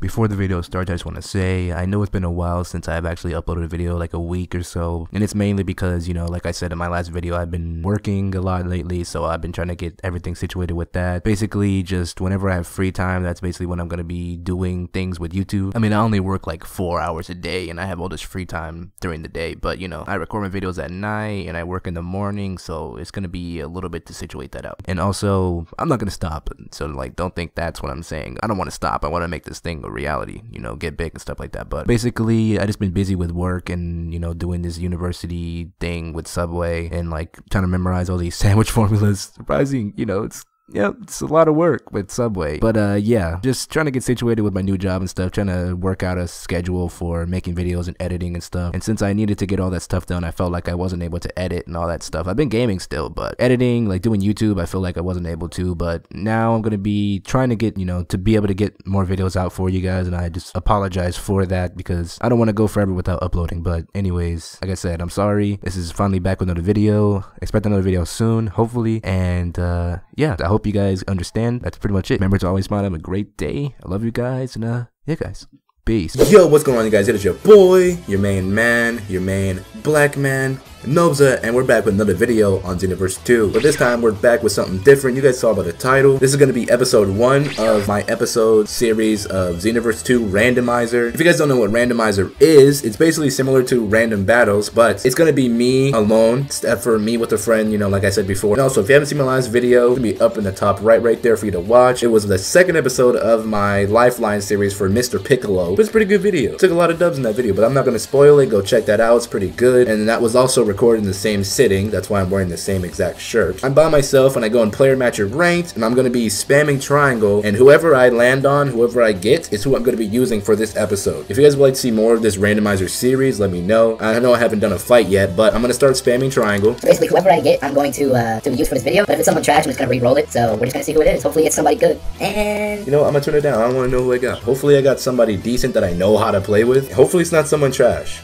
Before the video starts, I just want to say, I know it's been a while since I've actually uploaded a video, like a week or so, and it's mainly because, you know, like I said in my last video, I've been working a lot lately, so I've been trying to get everything situated with that. Basically, just whenever I have free time, that's basically when I'm going to be doing things with YouTube. I mean, I only work like four hours a day, and I have all this free time during the day, but, you know, I record my videos at night, and I work in the morning, so it's going to be a little bit to situate that out. And also, I'm not going to stop, so, like, don't think that's what I'm saying. I don't want to stop. I want to make this thing reality, you know, get big and stuff like that. But basically, I just been busy with work and, you know, doing this university thing with Subway and like trying to memorize all these sandwich formulas. Surprising, you know, it's yeah, it's a lot of work with Subway. But uh, yeah, just trying to get situated with my new job and stuff, trying to work out a schedule for making videos and editing and stuff. And since I needed to get all that stuff done, I felt like I wasn't able to edit and all that stuff. I've been gaming still, but editing, like doing YouTube, I feel like I wasn't able to. But now I'm gonna be trying to get, you know, to be able to get more videos out for you guys. And I just apologize for that because I don't want to go forever without uploading. But anyways, like I said, I'm sorry. This is finally back with another video. Expect another video soon, hopefully. And uh, yeah, I hope hope you guys understand. That's pretty much it. Remember to always smile. Have a great day. I love you guys. And uh, yeah, guys. Peace. Yo, what's going on, you guys? It is your boy, your main man, your main black man, Novza, and we're back with another video on Xenoverse 2. But this time, we're back with something different. You guys saw by the title. This is going to be episode 1 of my episode series of Xenoverse 2 Randomizer. If you guys don't know what Randomizer is, it's basically similar to Random Battles, but it's going to be me alone, except for me with a friend, you know, like I said before. And also, if you haven't seen my last video, it'll be up in the top right right there for you to watch. It was the second episode of my Lifeline series for Mr. Piccolo. It was a pretty good video. Took a lot of dubs in that video, but I'm not going to spoil it. Go check that out. It's pretty good. And that was also recorded in the same sitting. That's why I'm wearing the same exact shirt. I'm by myself and I go in player match or ranked and I'm going to be spamming triangle and whoever I land on, whoever I get is who I'm going to be using for this episode. If you guys would like to see more of this randomizer series, let me know. I know I haven't done a fight yet, but I'm going to start spamming triangle. So basically, whoever I get, I'm going to uh, to use for this video. But if it's someone trash, I'm just going to re-roll it. So we're just going to see who it is. Hopefully it's somebody good. And... You know, I'm going to turn it down. I don't want to know who I got. Hopefully I got somebody decent that I know how to play with. Hopefully it's not someone trash.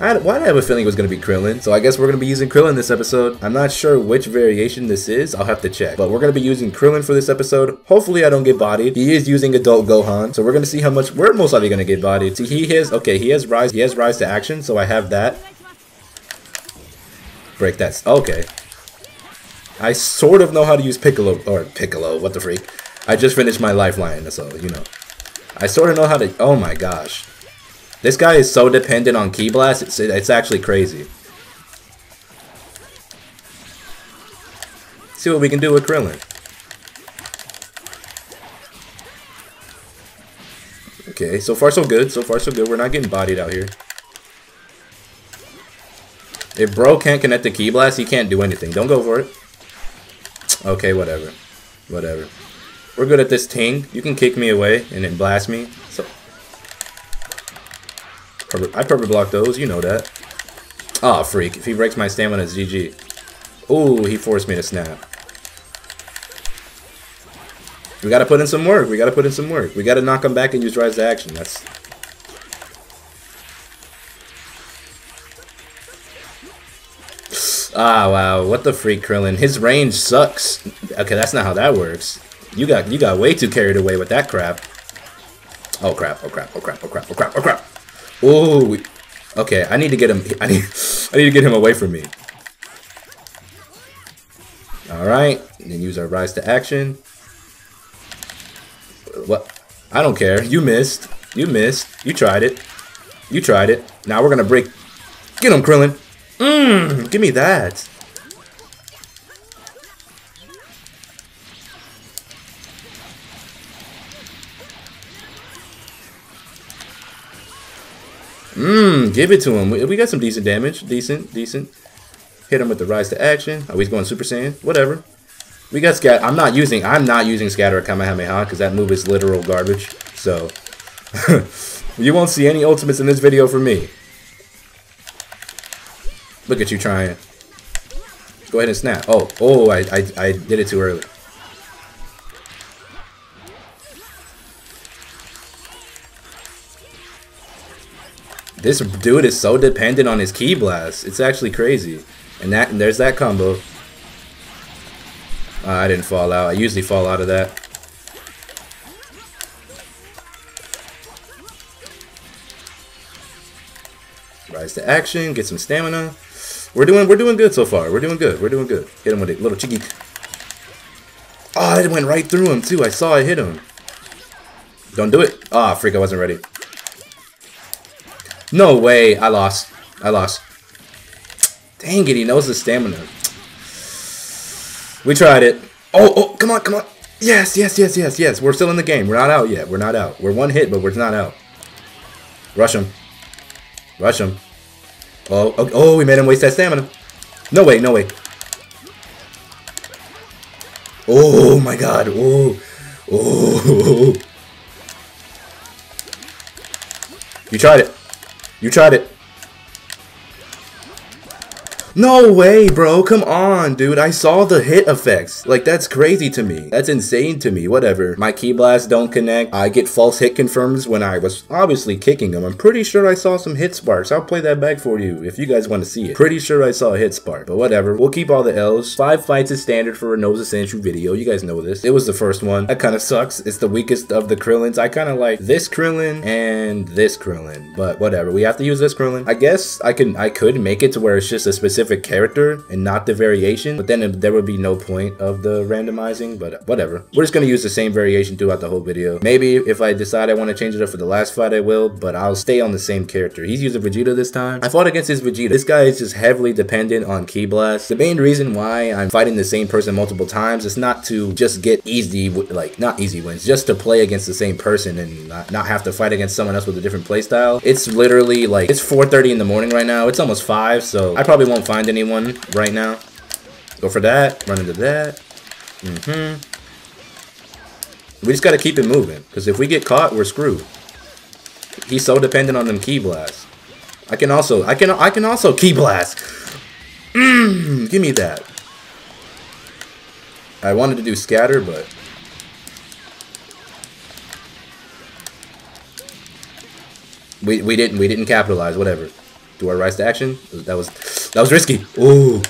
I why did I have a feeling it was going to be Krillin? So I guess we're going to be using Krillin this episode. I'm not sure which variation this is. I'll have to check. But we're going to be using Krillin for this episode. Hopefully I don't get bodied. He is using Adult Gohan. So we're going to see how much... We're most likely going to get bodied. See, he has... Okay, he has Rise. He has Rise to Action. So I have that. Break that. Okay. I sort of know how to use Piccolo. Or Piccolo. What the freak. I just finished my Lifeline. So, you know. I sort of know how to... Oh my gosh. This guy is so dependent on Ki Blast, it's, it's actually crazy. See what we can do with Krillin. Okay, so far so good. So far so good. We're not getting bodied out here. If bro can't connect the Ki Blast, he can't do anything. Don't go for it. Okay, whatever. Whatever. We're good at this ting. You can kick me away and then blast me. So I purple block those, you know that. Ah, oh, freak. If he breaks my stamina, it's GG. Ooh, he forced me to snap. We gotta put in some work. We gotta put in some work. We gotta knock him back and use Rise to Action. That's... Ah, wow. What the freak, Krillin? His range sucks. Okay, that's not how that works. You got you got way too carried away with that crap. Oh crap, oh crap, oh crap, oh crap, oh crap, oh crap. Oh, okay. I need to get him. I need. I need to get him away from me. All right, and then use our rise to action. What? I don't care. You missed. You missed. You tried it. You tried it. Now we're gonna break. Get him, Krillin. Mmm. Give me that. Mmm, give it to him. We, got some decent damage. Decent, decent. Hit him with the rise to action. Oh, he's going Super Saiyan. Whatever. We got scat. I'm not using. I'm not using scatter Kamehameha because that move is literal garbage. So you won't see any ultimates in this video for me. Look at you trying. Go ahead and snap. Oh, oh, I, I, I did it too early. This dude is so dependent on his ki blast. It's actually crazy. And that and there's that combo. Uh, I didn't fall out. I usually fall out of that. Rise to action, get some stamina. We're doing we're doing good so far. We're doing good. We're doing good. Hit him with a little cheeky. Oh, it went right through him too. I saw I hit him. Don't do it. Ah, oh, freak, I wasn't ready. No way. I lost. I lost. Dang it, he knows the stamina. We tried it. Oh, oh, come on, come on. Yes, yes, yes, yes, yes. We're still in the game. We're not out yet. We're not out. We're one hit, but we're not out. Rush him. Rush him. Oh, oh, oh, we made him waste that stamina. No way, no way. Oh my god. Oh. Oh. You tried it. You tried it. No way, bro. Come on, dude. I saw the hit effects. Like, that's crazy to me. That's insane to me. Whatever. My ki blasts don't connect. I get false hit confirms when I was obviously kicking them. I'm pretty sure I saw some hit sparks. I'll play that back for you if you guys want to see it. Pretty sure I saw a hit spark. But whatever. We'll keep all the L's. Five fights is standard for a Novza Senshu video. You guys know this. It was the first one. That kind of sucks. It's the weakest of the Krillins. I kind of like this Krillin and this Krillin. But whatever. We have to use this Krillin. I guess I can. I could make it to where it's just a specific specific character and not the variation, but then there would be no point of the randomizing, but whatever. We're just gonna use the same variation throughout the whole video. Maybe if I decide I want to change it up for the last fight, I will, but I'll stay on the same character. He's using Vegeta this time. I fought against his Vegeta. This guy is just heavily dependent on Ki Blast. The main reason why I'm fighting the same person multiple times is not to just get easy, like, not easy wins, just to play against the same person and not, not have to fight against someone else with a different playstyle. It's literally like, it's 4.30 in the morning right now. It's almost 5, so I probably won't find find anyone right now. Go for that. Run into that. Mm-hmm. We just got to keep it moving. Because if we get caught, we're screwed. He's so dependent on them ki blasts. I can also, I can, I can also ki blast. Mm, give me that. I wanted to do scatter, but we we didn't we didn't capitalize. Whatever. Do I rise to action? That was that was risky. Ooh.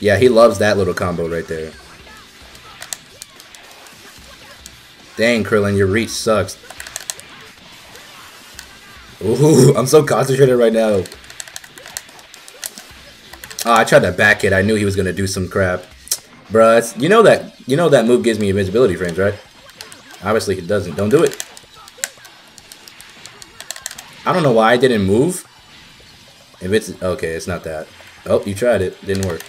Yeah, he loves that little combo right there. Dang, Krillin, your reach sucks. Ooh, I'm so concentrated right now. Oh, I tried to back it. I knew he was gonna do some crap. Bruh, you know that you know that move gives me invisibility frames, right? Obviously it doesn't. Don't do it. I don't know why I didn't move. If it's... Okay, it's not that. Oh, you tried it. Didn't work.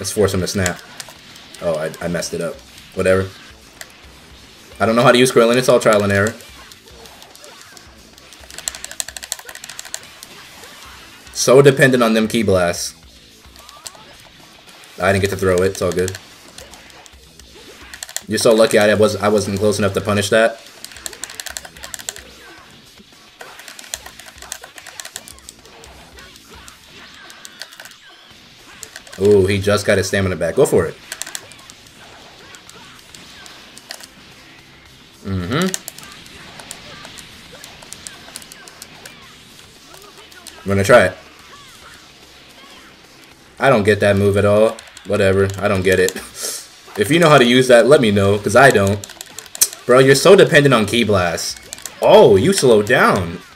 Let's force him to snap. Oh, I, I messed it up. Whatever. I don't know how to use Krillin. It's all trial and error. So dependent on them ki blasts. I didn't get to throw it. It's all good. You're so lucky I was I wasn't close enough to punish that. Ooh, he just got his stamina back. Go for it. Mm-hmm. I'm gonna try it. I don't get that move at all. Whatever. I don't get it. If you know how to use that, let me know, because I don't. Bro, you're so dependent on Ki Blast. Oh, you slowed down.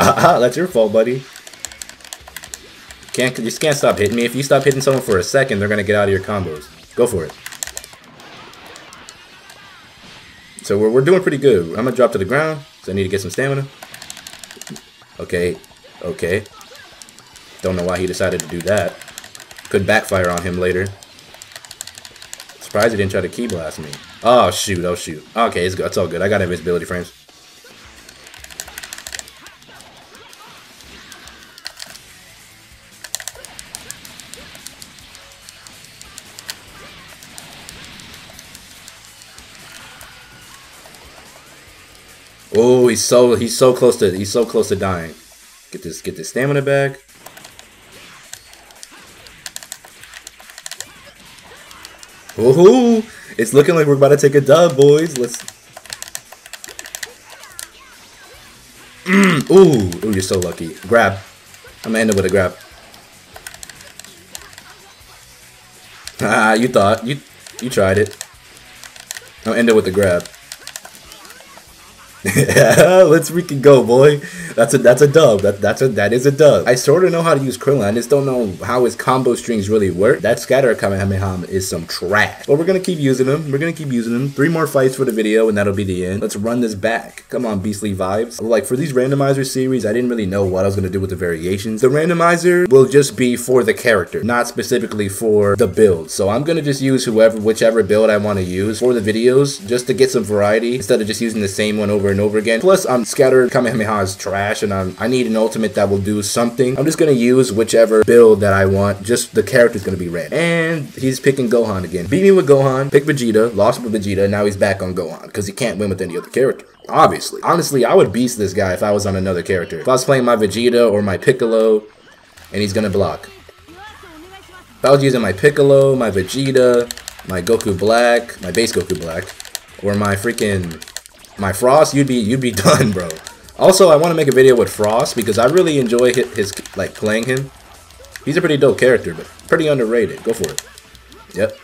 Ah ah, that's your fault, buddy. Can't you just can't stop hitting me. If you stop hitting someone for a second, they're gonna get out of your combos. Go for it. So we're, we're doing pretty good. I'm gonna drop to the ground, so I need to get some stamina. Okay, okay. Don't know why he decided to do that. Could backfire on him later. Surprised he didn't try to ki blast me. Oh shoot, oh shoot. Okay, it's, good. it's all good. I got invisibility frames. He's so he's so close to he's so close to dying. Get this get this stamina back. Ooh, it's looking like we're about to take a dub, boys. Let's. Mm, ooh, ooh, you're so lucky. Grab. I'm gonna end up with a grab. Ah, you thought you you tried it. I'll end it with a grab. Yeah, let's freaking go, boy. That's a that's a dub. That that's a that is a dub. I sort of know how to use Krillin. I just don't know how his combo strings really work. That scatter Kamehameha is some trash. But we're gonna keep using him. We're gonna keep using him. Three more fights for the video, and that'll be the end. Let's run this back. Come on, beastly vibes. Like for these randomizer series, I didn't really know what I was gonna do with the variations. The randomizer will just be for the character, not specifically for the build. So I'm gonna just use whoever, whichever build I want to use for the videos, just to get some variety instead of just using the same one over and over again. Plus, I'm scattered Kamehameha is trash, and I'm, I need an ultimate that will do something. I'm just gonna use whichever build that I want. Just the character's gonna be red. And he's picking Gohan again. Beat me with Gohan, pick Vegeta, lost with Vegeta, now he's back on Gohan because he can't win with any other character. Obviously. Honestly, I would beast this guy if I was on another character. If I was playing my Vegeta or my Piccolo, and he's gonna block. If I was using my Piccolo, my Vegeta, my Goku Black, my base Goku Black, or my freaking my Frost, you'd be you'd be done, bro. Also, I want to make a video with Frost because I really enjoy his, his like playing him. He's a pretty dope character, but pretty underrated. Go for it. Yep.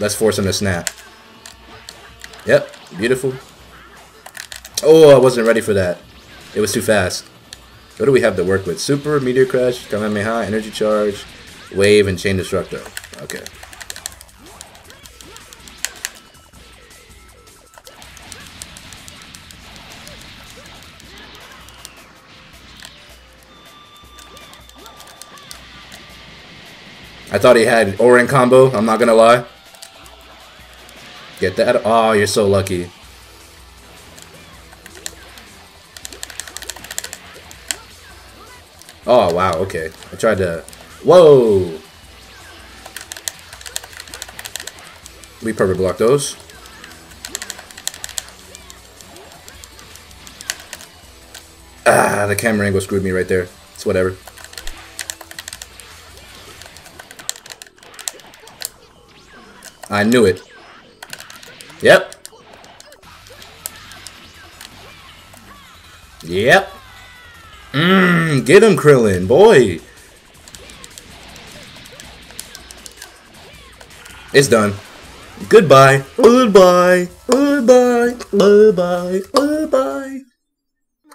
Let's force him to snap. Yep, beautiful. Oh, I wasn't ready for that. It was too fast. What do we have to work with? Super, Meteor Crash, Kamehameha, Energy Charge, Wave, and Chain Destructo. Okay. I thought he had Orin combo, I'm not gonna lie. Get that? Oh, you're so lucky. Oh, wow, okay. I tried to... Whoa! We perfect block those. Ah, the camera angle screwed me right there. It's whatever. I knew it. Yep. Yep. Mmm, get him, Krillin, boy. It's done. Goodbye. Goodbye. Goodbye. Goodbye. Goodbye.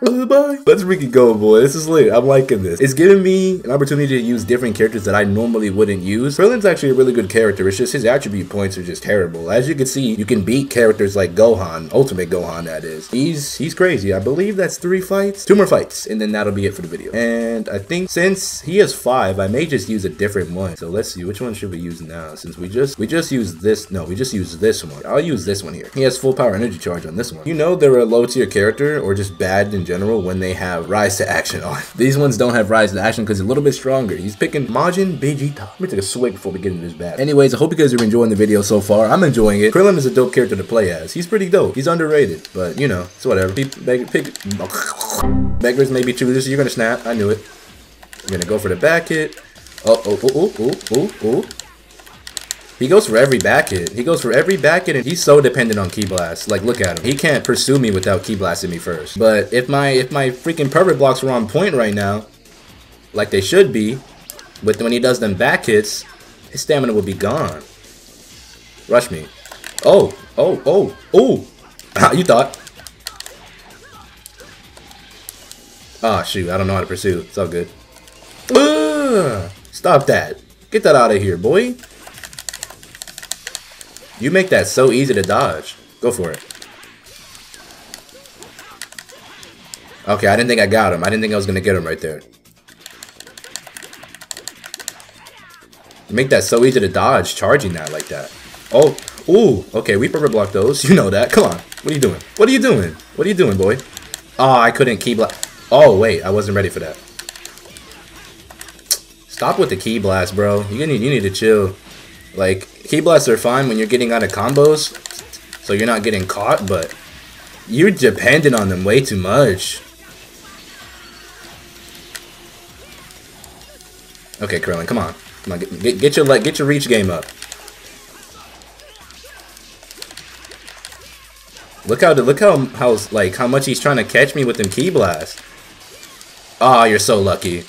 Let's freaking go, boy. This is lit. I'm liking this. It's giving me an opportunity to use different characters that I normally wouldn't use. Krillin's actually a really good character. It's just his attribute points are just terrible. As you can see, you can beat characters like Gohan, Ultimate Gohan, that is. He's he's crazy. I believe that's three fights, two more fights, and then that'll be it for the video. And I think since he has five, I may just use a different one. So let's see, which one should we use now? Since we just we just use this. No, we just use this one. I'll use this one here. He has full power energy charge on this one. You know they're a low tier character or just bad in general when they have rise to action on. These ones don't have rise to action because a little bit stronger. He's picking Majin Vegeta. Let me take a swig before we get into this bad. Anyways, I hope you guys are enjoying the video so far. I'm enjoying it. Krillin is a dope character to play as. He's pretty dope. He's underrated, but you know, it's whatever. Pick, beg, pick, beggars may be choosers. You're gonna snap. I knew it. You're gonna go for the back hit. Oh, oh, oh, oh, oh, oh, oh. He goes for every back hit. He goes for every back hit, and he's so dependent on Ki Blast. Like, look at him. He can't pursue me without Ki Blasting me first. But if my if my freaking perfect blocks were on point right now, like they should be, but when he does them back hits, his stamina will be gone. Rush me. Oh, oh, oh, oh. you thought. Ah, oh, shoot. I don't know how to pursue. It's all good. Ugh, stop that. Get that out of here, boy. You make that so easy to dodge. Go for it. Okay, I didn't think I got him. I didn't think I was going to get him right there. You make that so easy to dodge, charging that like that. Oh, ooh, okay, we perfect block those. You know that. Come on. What are you doing? What are you doing? What are you doing, boy? Oh, I couldn't Ki blast. Oh, wait, I wasn't ready for that. Stop with the ki blast, bro. You need, you need to chill. Like, ki blasts are fine when you're getting out of combos, so you're not getting caught, but you're dependent on them way too much. Okay, Krillin, come on. Come on, get, get, your like, get your reach game up. Look how look how how like how much he's trying to catch me with them ki blasts. Ah, oh, you're so lucky.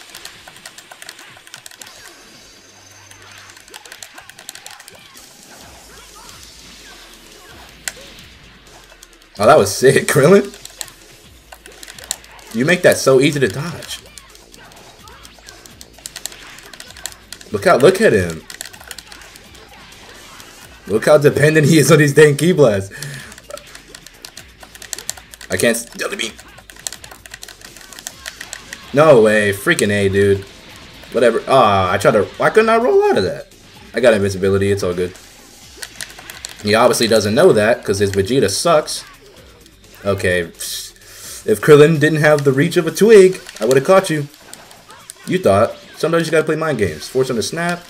Oh, that was sick, Krillin. You make that so easy to dodge. Look how look at him. Look how dependent he is on these dang ki blasts. I can't jelly bean. No way, freaking A, dude. Whatever. Ah, I tried to. Why couldn't I roll out of that? I got invincibility. It's all good. He obviously doesn't know that because his Vegeta sucks. Okay. If Krillin didn't have the reach of a twig, I would have caught you. You thought. Sometimes you gotta play mind games. Force him to snap.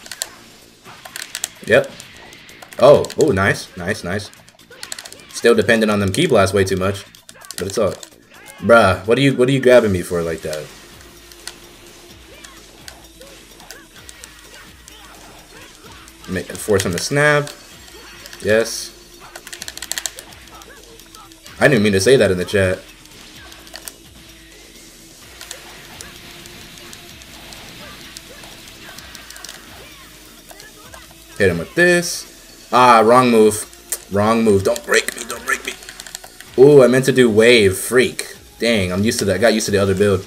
Yep. Oh, oh, nice, nice, nice. Still dependent on them ki blasts way too much, but it's all. Bruh, what are you, what are you grabbing me for like that? Make, force him to snap. Yes. I didn't mean to say that in the chat. Hit him with this. Ah, wrong move. Wrong move. Don't break me. Don't break me. Ooh, I meant to do wave. Freak. Dang, I'm used to that. I got used to the other build.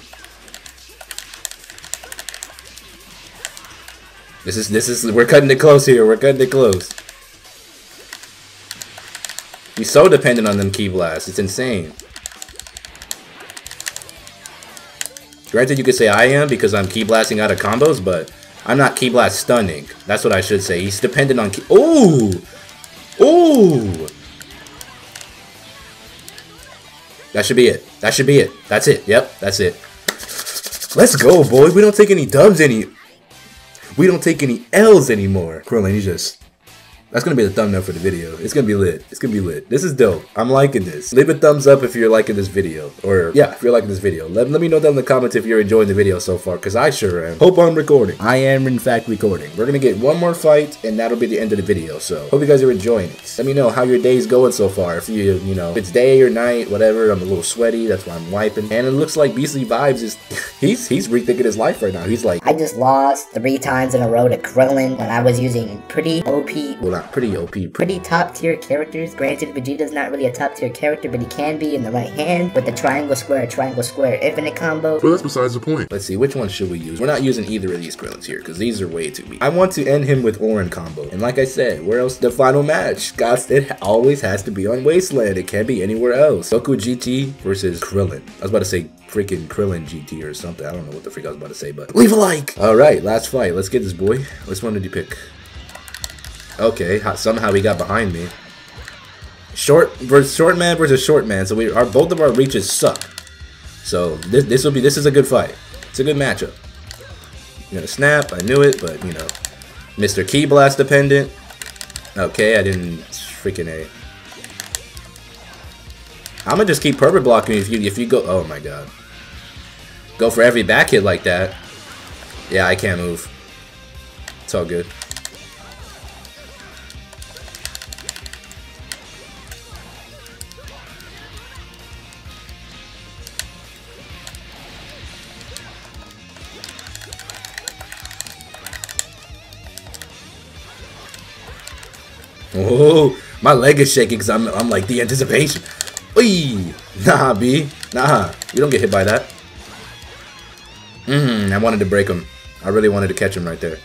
This is, this is, we're cutting it close here. We're cutting it close. He's so dependent on them ki blasts. It's insane. Granted, you could say I am because I'm ki blasting out of combos, but I'm not ki blast stunning. That's what I should say. He's dependent on ki- Ooh! Ooh! That should be it. That should be it. That's it. Yep, that's it. Let's go, boy. We don't take any dubs any... We don't take any L's anymore. Krillin, you just that's gonna be the thumbnail for the video. It's gonna be lit. It's gonna be lit. This is dope. I'm liking this. Leave a thumbs up if you're liking this video. Or, yeah, if you're liking this video. Let, let me know down in the comments if you're enjoying the video so far, because I sure am. Hope I'm recording. I am, in fact, recording. We're gonna get one more fight, and that'll be the end of the video, so hope you guys are enjoying it. Let me know how your day's going so far. If you, you know, if it's day or night, whatever. I'm a little sweaty. That's why I'm wiping. And it looks like Beastly Vibes is, he's, he's rethinking his life right now. He's like, I just lost three times in a row to Krillin when I was using pretty OP, well, pretty OP, pretty pretty top tier characters. Granted, Vegeta's not really a top tier character, but he can be in the right hand with the triangle square, triangle square infinite combo. But that's besides the point. Let's see, which one should we use? We're not using either of these Krillins here, because these are way too weak. I want to end him with Orin combo. And like I said, where else the final match? Guys, it always has to be on Wasteland. It can't be anywhere else. Goku GT versus Krillin. I was about to say freaking Krillin GT or something. I don't know what the freak I was about to say, but leave a like. All right, last fight. Let's get this boy. Which one did you pick? Okay, somehow he got behind me. Short versus short man versus short man. So we are both of our reaches suck. So this this will be this is a good fight. It's a good matchup. I'm gonna snap. I knew it, but you know, Mr. Ki Blast dependent. Okay, I didn't freaking a. I'm gonna just keep perfect blocking if you if you go. Oh my god. Go for every back hit like that. Yeah, I can't move. It's all good. Oh, my leg is shaking because I'm, I'm like the anticipation. Oy! Nah, B. Nah, you don't get hit by that. Mmm, I wanted to break him. I really wanted to catch him right there.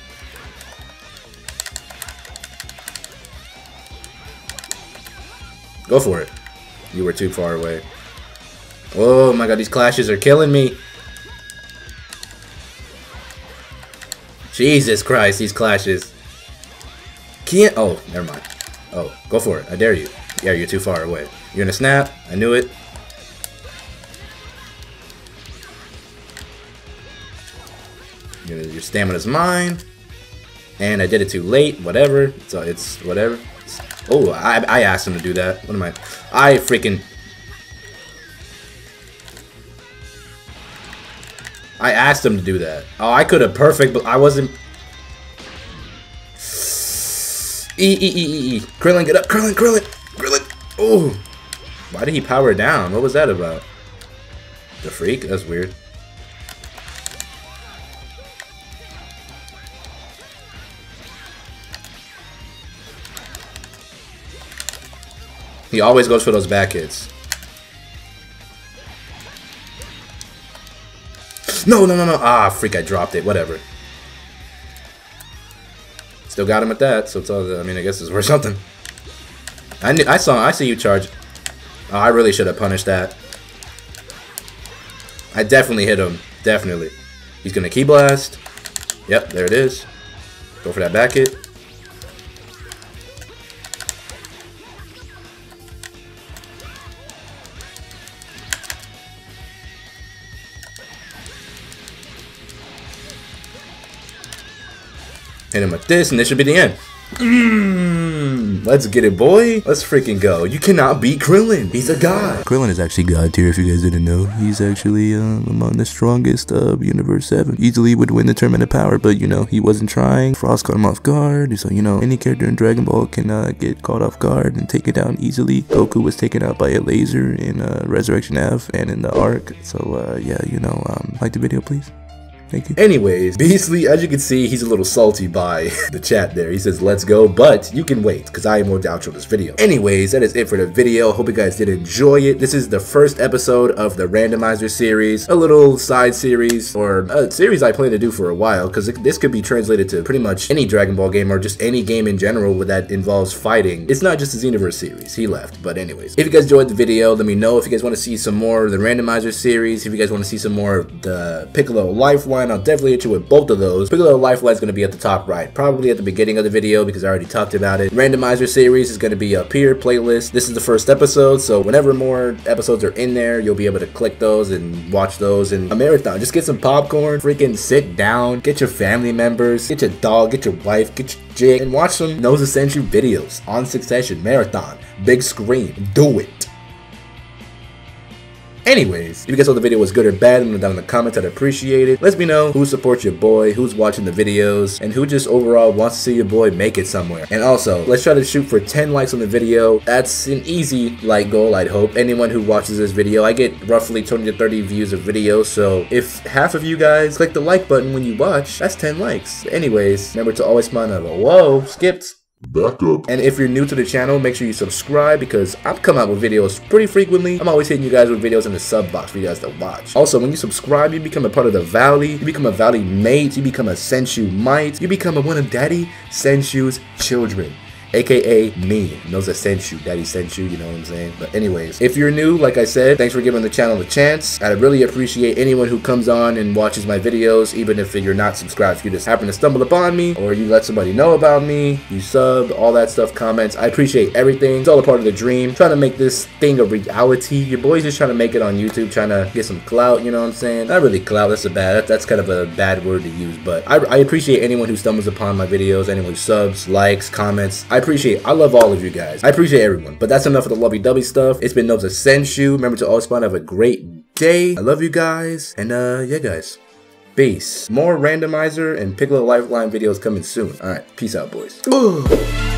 Go for it. You were too far away. Oh my god, these clashes are killing me. Jesus Christ, these clashes. Can't. Oh, never mind. Oh, go for it. I dare you. Yeah, you're too far away. You're gonna snap. I knew it. Your stamina's mine. And I did it too late. Whatever. So uh, it's whatever. Oh, I, I asked him to do that. What am I? I freaking... I asked him to do that. Oh, I could have perfect, but I wasn't... E E E E E. Krillin, get up. Krillin, Krillin, Krillin. Oh. Why did he power down? What was that about? The freak? That's weird. He always goes for those back hits. No, no, no, no. Ah, freak, I dropped it. Whatever. Still got him at that, so it's all, I mean, I guess it's worth something. I knew, I saw, I see you charge. Oh, I really should have punished that. I definitely hit him. Definitely. He's gonna ki blast. Yep, there it is. Go for that back hit. Hit him with this, and this should be the end. Mmm, let's get it, boy. Let's freaking go. You cannot beat Krillin. He's a god. Krillin is actually god tier if you guys didn't know. He's actually um, among the strongest of Universe 7. Easily would win the Tournament of Power, but you know, he wasn't trying. Frost caught him off guard. So, you know, any character in Dragon Ball can uh, get caught off guard and take it down easily. Goku was taken out by a laser in uh, Resurrection F and in the Arc. So, uh, yeah, you know, um, like the video, please. Thank you. Anyways, Beastly, as you can see, he's a little salty by the chat there. He says, let's go, but you can wait, because I am going to outro this video. Anyways, that is it for the video. Hope you guys did enjoy it. This is the first episode of the Randomizer series, a little side series, or a series I plan to do for a while, because this could be translated to pretty much any Dragon Ball game, or just any game in general that involves fighting. It's not just a Xenoverse series. He left, but anyways. If you guys enjoyed the video, let me know if you guys want to see some more of the Randomizer series, if you guys want to see some more of the Piccolo Lifeline, Lifeline, I'll definitely hit you with both of those. Piccolo is going to be at the top right, probably at the beginning of the video because I already talked about it. Randomizer series is going to be up here, playlist. This is the first episode, so whenever more episodes are in there, you'll be able to click those and watch those in a marathon. Just get some popcorn, freaking sit down, get your family members, get your dog, get your wife, get your jig, and watch some Novza Senshu videos on Succession, marathon, big screen. Do it. Anyways, if you guys thought the video was good or bad, let me know down in the comments. I'd appreciate it. Let me know who supports your boy, who's watching the videos, and who just overall wants to see your boy make it somewhere. And also, let's try to shoot for 10 likes on the video. That's an easy like goal, I'd hope. Anyone who watches this video, I get roughly 20 to 30 views of videos, so if half of you guys click the like button when you watch, that's 10 likes. Anyways, remember to always smile and whoa, skipped. Backup. And if you're new to the channel, make sure you subscribe because I'm coming out with videos pretty frequently. I'm always hitting you guys with videos in the sub box for you guys to watch. Also, when you subscribe, you become a part of the Valley. You become a Valley mate. You become a Senshu mite. You become a one of Daddy Senshu's children aka me, Novza Senshu, daddy sent you, you know what I'm saying? But anyways, if you're new, like I said, thanks for giving the channel a chance. I'd really appreciate anyone who comes on and watches my videos, even if you're not subscribed, if you just happen to stumble upon me, or you let somebody know about me, you sub, all that stuff, comments. I appreciate everything. It's all a part of the dream. Trying to make this thing a reality. Your boy's just trying to make it on YouTube, trying to get some clout, you know what I'm saying? Not really clout, that's a bad, that's kind of a bad word to use, but I, I appreciate anyone who stumbles upon my videos, anyone who subs, likes, comments. I appreciate, I love all of you guys. I appreciate everyone. But that's enough of the lovey-dovey stuff. It's been Novza Senshu. Remember to always find have a great day. I love you guys. And uh, yeah, guys. Peace. More randomizer and Piccolo Lifeline videos coming soon. All right, peace out, boys. Ugh.